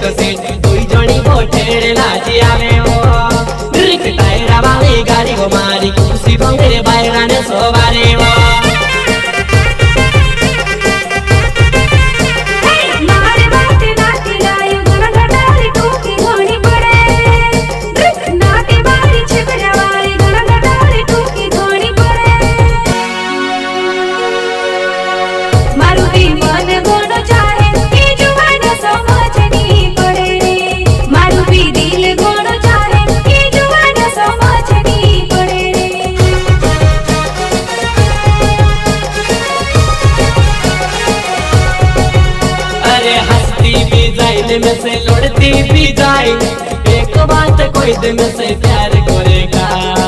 the same. दिन में से लुढ़ती भी जाएगी एक बात कोई दिन से प्यार करेगा।